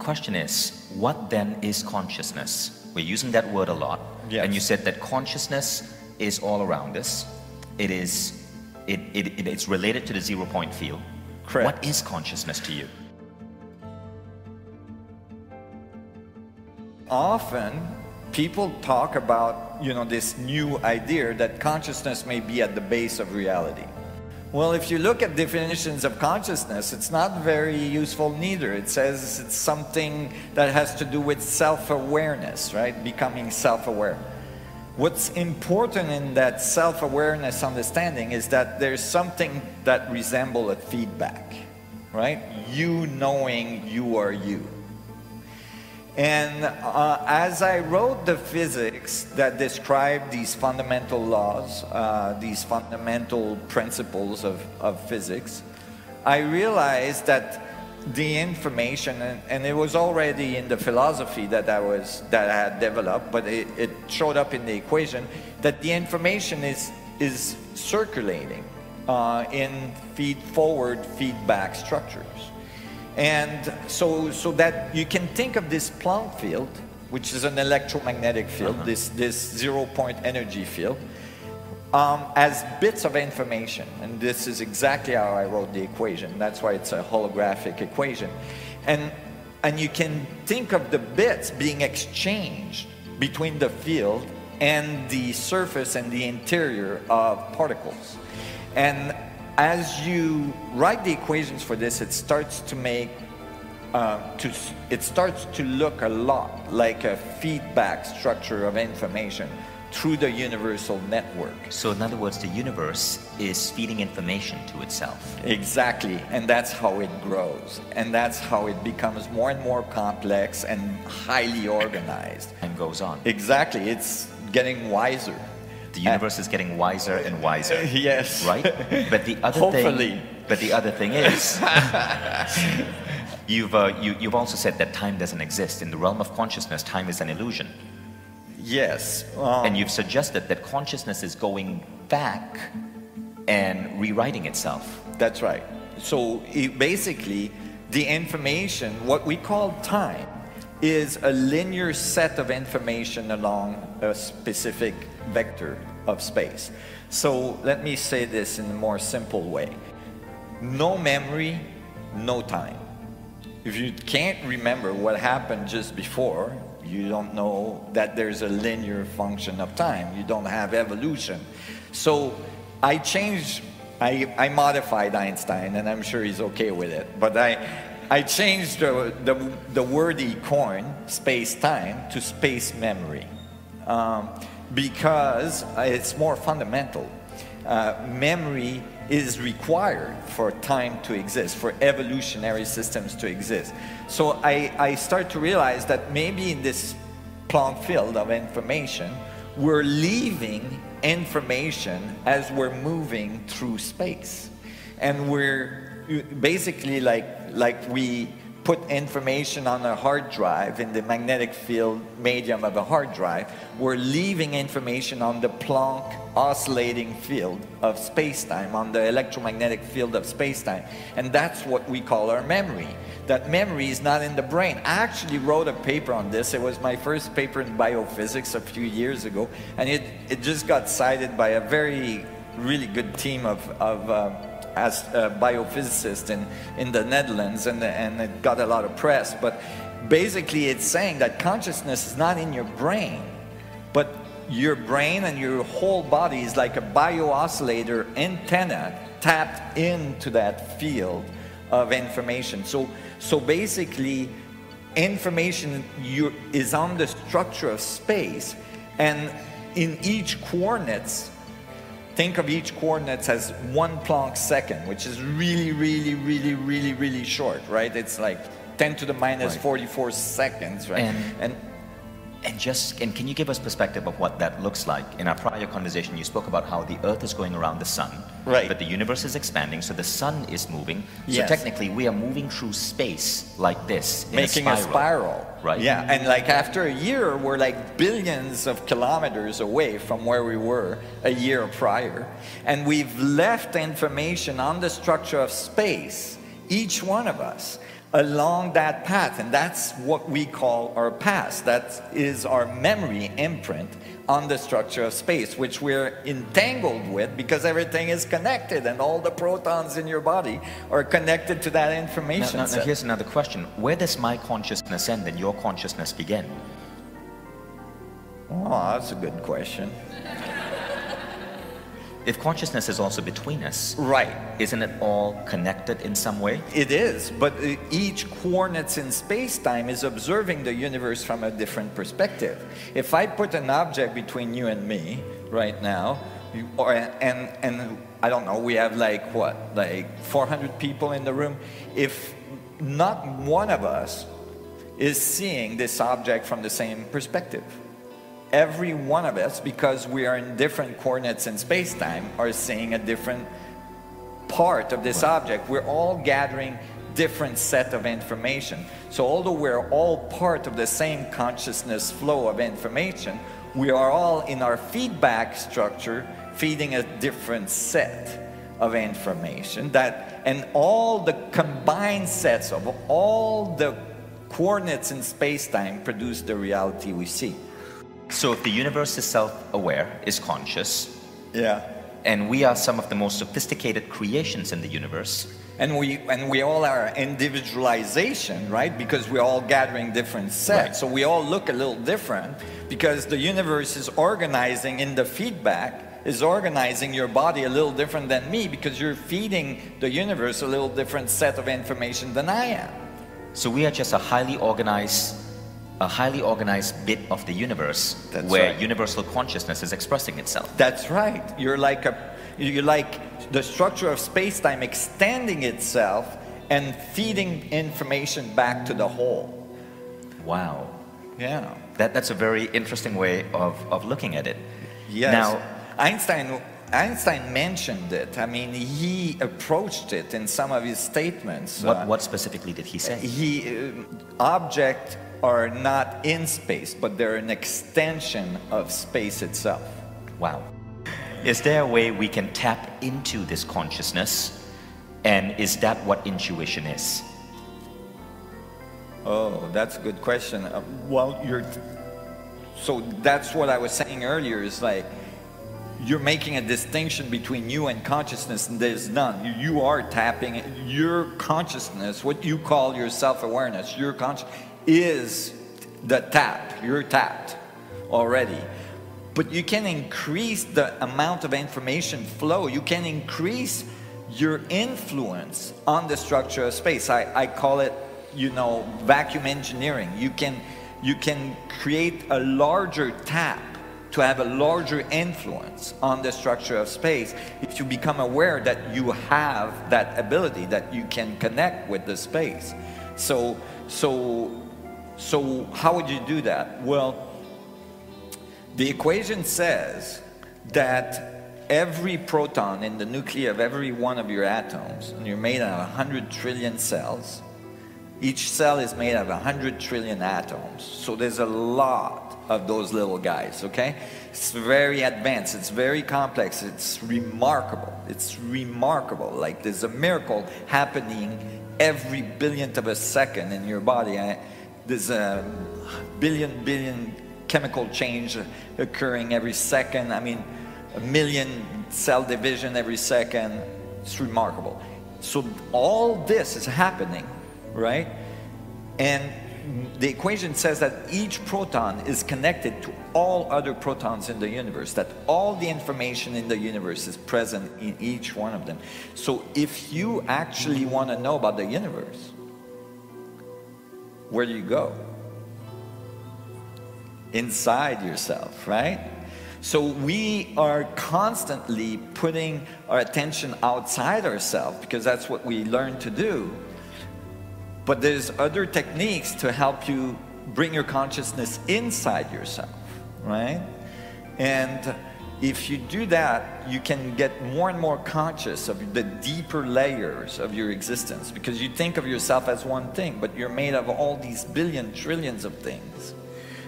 question is, what then is consciousness? We're using that word a lot. Yes. And you said that consciousness is all around us. It is it, it, it- it's related to the zero point field. Correct. What is consciousness to you? often people talk about you know this new idea that consciousness may be at the base of reality well if you look at definitions of consciousness it's not very useful neither. It says it's something that has to do with self-awareness right? Becoming self-aware. What's important in that self-awareness understanding is that there's something that resembles a feedback right? You knowing you are you and uh, as I wrote the physics that describe these fundamental laws, uh, these fundamental principles of, of physics, I realized that the information, and, and it was already in the philosophy that I was that I had developed, but it, it showed up in the equation that the information is is circulating uh, in feed-forward feedback structures. And so, so that you can think of this Planck field, which is an electromagnetic field, this, this zero point energy field, um, as bits of information. And this is exactly how I wrote the equation. That's why it's a holographic equation. And, and you can think of the bits being exchanged between the field and the surface and the interior of particles. And as you write the equations for this, it starts to make uh, to, it starts to look a lot like a feedback structure of information through the universal network. So, in other words, the universe is feeding information to itself. Exactly, and that's how it grows, and that's how it becomes more and more complex and highly organized. and goes on. Exactly, it's getting wiser. The universe is getting wiser and wiser. Yes. Right? But the other Hopefully. thing but the other thing is you've uh, you, you've also said that time doesn't exist. In the realm of consciousness, time is an illusion. Yes. um, And you've suggested that consciousness is going back and rewriting itself. That's right. So it basically, the information, what we call time, is a linear set of information along a specific vector of space. So let me say this in a more simple way. No memory, no time. If you can't remember what happened just before, you don't know that there's a linear function of time. You don't have evolution. So I changed, I, I modified Einstein, and I'm sure he's okay with it. But I, I changed the, the, the wordy coin, space time, to space memory. Um, because it's more fundamental. Uh, memory is required for time to exist, for evolutionary systems to exist. So I, I start to realize that maybe in this Planck field of information, we're leaving information as we're moving through space. And we're basically like, like we put information on a hard drive in the magnetic field medium of a hard drive, we're leaving information on the Planck oscillating field of space-time, on the electromagnetic field of space-time. And that's what we call our memory. That memory is not in the brain. I actually wrote a paper on this. It was my first paper in biophysics a few years ago, and it, it just got cited by a very, really good team of, of uh, as a biophysicist in, in the Netherlands, and, and it got a lot of press. But basically, it's saying that consciousness is not in your brain, but your brain and your whole body is like a bio-oscillator antenna tapped into that field of information. So, so basically, information you, is on the structure of space, and in each coordinates, think of each coordinates as one Planck second, which is really, really, really, really, really short, right? It's like 10 to the minus Right. 44 seconds, right? And- and And just and can you give us perspective of what that looks like? In our prior conversation, you spoke about how the Earth is going around the sun, Right. But the universe is expanding, so the sun is moving. So technically, we are moving through space like this, in making a spiral. right? Yeah, and like after a year, we're like billions of kilometers away from where we were a year prior. And we've left information on the structure of space, each one of us, along that path. And that's what we call our past. That is our memory imprint on the structure of space, which we're entangled with because everything is connected and all the protons in your body are connected to that information. Now, now, now here's another question. Where does my consciousness end and your consciousness begin? Oh, that's a good question. If consciousness is also between us, Right. isn't it all connected in some way? It is, but uh, each coordinates in space-time is observing the universe from a different perspective. If I put an object between you and me right now, you, or, and, and I don't know, we have like what, like 400 people in the room. If not one of us is seeing this object from the same perspective, every one of us, because we are in different coordinates in space-time, are seeing a different part of this object. We're all gathering different set of information. So although we're all part of the same consciousness flow of information, we are all in our feedback structure feeding a different set of information that and all the combined sets of all the coordinates in space-time produce the reality we see. So if the universe is self-aware, is conscious, Yeah. and we are some of the most sophisticated creations in the universe, And we and we all are individualization, right? Because we're all gathering different sets. Right. So we all look a little different because the universe is organizing in the feedback is organizing your body a little different than me because you're feeding the universe a little different set of information than I am. so we are just a highly organized, a highly organized bit of the universe That's where right. universal consciousness is expressing itself. That's right. You're like a you're like the structure of space-time extending itself and feeding information back to the whole. Wow. Yeah. That, that's a very interesting way of, of looking at it. Yes. Now, Einstein Einstein mentioned it. I mean, he approached it in some of his statements. what, Uh, what specifically did he say? he uh, objects are not in space, but they're an extension of space itself. Wow. Is there a way we can tap into this consciousness? And is that what intuition is? Oh, that's a good question. Uh, well, you're so that's what I was saying earlier. Is like you're making a distinction between you and consciousness, and there's none. You, you are tapping your consciousness, what you call your self-awareness. Your conscious is the tap. You're tapped already. But you can increase the amount of information flow. You can increase your influence on the structure of space. I, I call it, you know, vacuum engineering. You can, you can create a larger tap to have a larger influence on the structure of space if you become aware that you have that ability, that you can connect with the space. So, so, so how would you do that? Well, the equation says that every proton in the nuclei of every one of your atoms, and you're made out of 100 trillion cells, each cell is made out of 100 trillion atoms. So there's a lot of those little guys, okay? It's very advanced, it's very complex, it's remarkable. It's remarkable. Like there's a miracle happening every billionth of a second in your body. I, there's a billion, billion chemical change occurring every second. I mean, a million cell division every second. It's remarkable. So all this is happening, right? And the equation says that each proton is connected to all other protons in the universe, that all the information in the universe is present in each one of them. So if you actually want to know about the universe, where do you go? Inside yourself, right? So we are constantly putting our attention outside ourselves because that's what we learn to do. But there's other techniques to help you bring your consciousness inside yourself, right? And if you do that, you can get more and more conscious of the deeper layers of your existence because you think of yourself as one thing, but you're made of all these billion, trillions of things.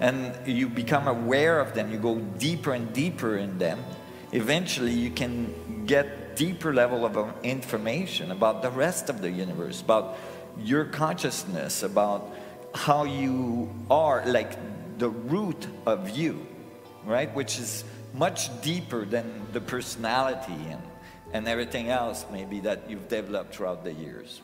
And you become aware of them, you go deeper and deeper in them. Eventually, you can get deeper level of uh, information about the rest of the universe, about your consciousness, about how you are, like the root of you, right? Which is much deeper than the personality and, and everything else maybe that you've developed throughout the years.